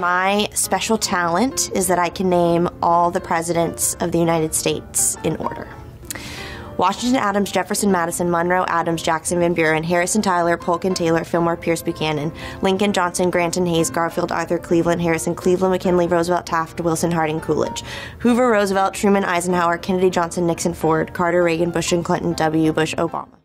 My special talent is that I can name all the presidents of the United States in order. Washington Adams, Jefferson Madison, Monroe Adams, Jackson Van Buren, Harrison Tyler, Polk and Taylor, Fillmore Pierce Buchanan, Lincoln Johnson, Grant, and Hayes, Garfield Arthur, Cleveland Harrison, Cleveland McKinley, Roosevelt Taft, Wilson Harding Coolidge, Hoover Roosevelt, Truman Eisenhower, Kennedy Johnson, Nixon Ford, Carter Reagan, Bush and Clinton, W. Bush Obama.